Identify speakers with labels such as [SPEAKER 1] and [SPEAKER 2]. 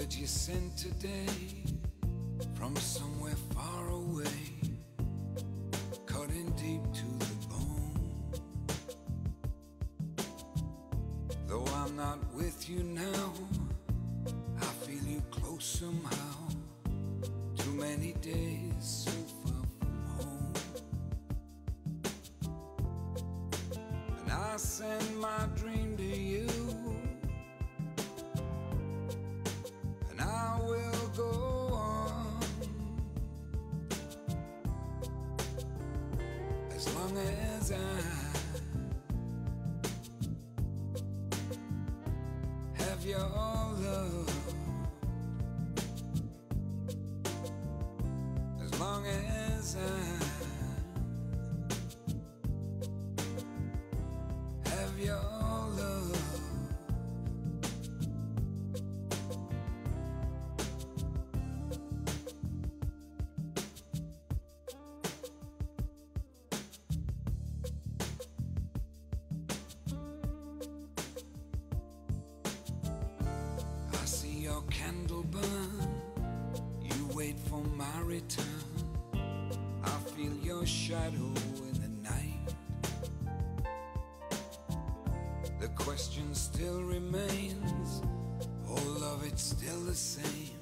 [SPEAKER 1] words you sent today from somewhere far away, cutting deep to the bone. Though I'm not with you now, I feel you close somehow. Too many days as long as I have your love. As long as I candle burn. You wait for my return. I feel your shadow in the night. The question still remains. Oh, love, it's still the same.